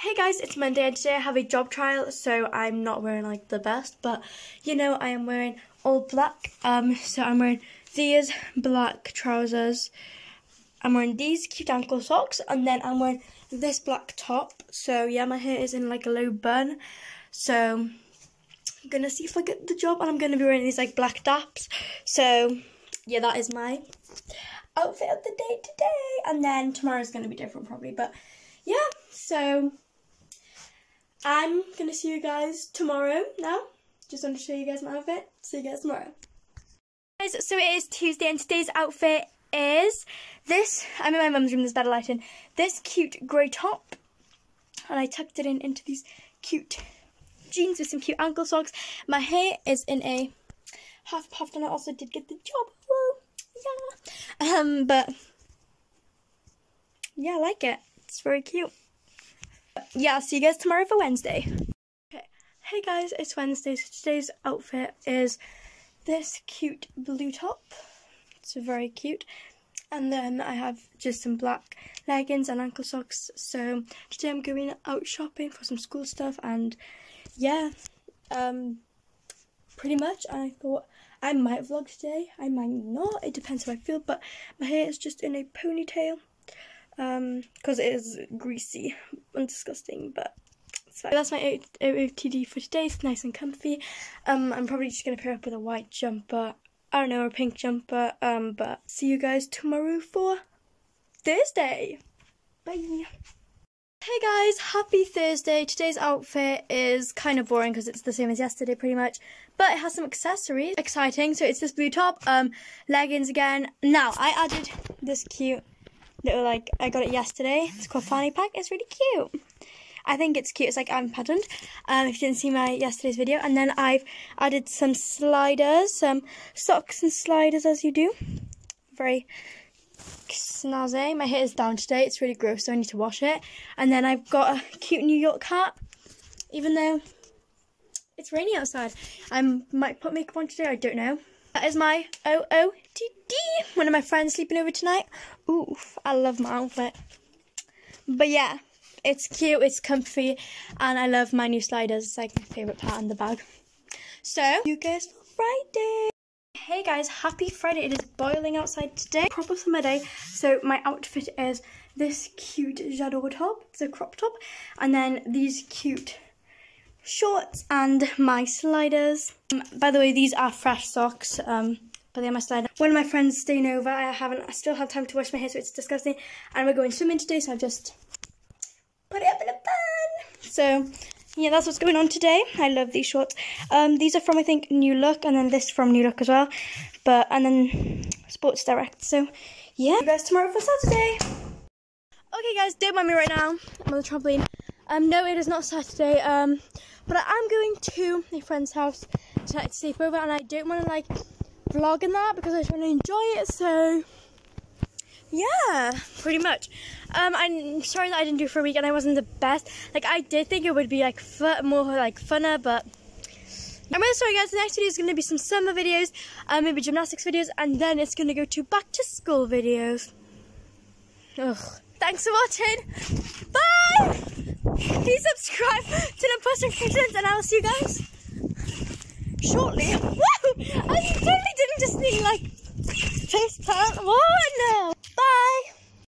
Hey guys, it's Monday and today I have a job trial, so I'm not wearing like the best, but you know I am wearing all black. Um, so I'm wearing these black trousers. I'm wearing these cute ankle socks, and then I'm wearing this black top. So yeah, my hair is in like a low bun. So I'm gonna see if I get the job, and I'm gonna be wearing these like black daps. So yeah, that is my outfit of the day today, and then tomorrow's gonna be different probably, but yeah. So I'm gonna see you guys tomorrow now. Just want to show you guys my outfit. See you guys tomorrow. Guys, so it is Tuesday and today's outfit is this. I'm in my mum's room, there's better lighting. This cute grey top. And I tucked it in into these cute jeans with some cute ankle socks. My hair is in a half puffed and I also did get the job. Woo! Yeah. Um, but yeah, I like it. It's very cute yeah, I'll see you guys tomorrow for Wednesday. Okay, hey guys, it's Wednesday, so today's outfit is this cute blue top. It's very cute. And then I have just some black leggings and ankle socks. So today I'm going out shopping for some school stuff and yeah, um, pretty much. I thought I might vlog today, I might not, it depends how I feel, but my hair is just in a ponytail um because it is greasy and disgusting but so that's my OOTD for today it's nice and comfy um i'm probably just gonna pair up with a white jumper i don't know a pink jumper um but see you guys tomorrow for thursday bye Hey guys, happy Thursday. Today's outfit is kind of boring because it's the same as yesterday pretty much, but it has some accessories. Exciting. So it's this blue top, um, leggings again. Now, I added this cute little like I got it yesterday. It's called fanny pack. It's really cute. I think it's cute. It's like I'm patterned. Um, if you didn't see my yesterday's video, and then I've added some sliders, some socks and sliders as you do. Very snazzy. My hair is down today. It's really gross, so I need to wash it. And then I've got a cute New York hat, even though it's rainy outside. I might put makeup on today. I don't know. That is my OOTD. One of my friends sleeping over tonight. Oof, I love my outfit. But yeah, it's cute, it's comfy, and I love my new sliders. It's like my favourite part in the bag. So, you guys for Friday. Hey guys, happy Friday. It is boiling outside today. Proper summer day. So my outfit is this cute j'adore top. It's a crop top. And then these cute shorts and my sliders. Um, by the way, these are fresh socks. Um, but they're my slider. One of my friends staying over. I haven't. I still have time to wash my hair, so it's disgusting. And we're going swimming today, so I've just put it up in a bun. So yeah, that's what's going on today. I love these shorts. Um, these are from I think New Look, and then this from New Look as well. But and then Sports Direct. So yeah, See you guys tomorrow for Saturday. Okay, guys, don't mind me right now. I'm on the trampoline. Um, no, it is not Saturday. Um, but I am going to a friend's house tonight to sleep over, and I don't want to like vlog in that because I just want to enjoy it. So yeah, pretty much. Um, I'm sorry that I didn't do for a week and I wasn't the best. Like I did think it would be like more like funner, but I'm really sorry guys. The next video is going to be some summer videos, um, maybe gymnastics videos, and then it's going to go to back to school videos. Ugh. Thanks for watching. Bye. Please subscribe to the post notifications and I'll see you guys shortly. Woo! I totally didn't just need like face plant. What? No.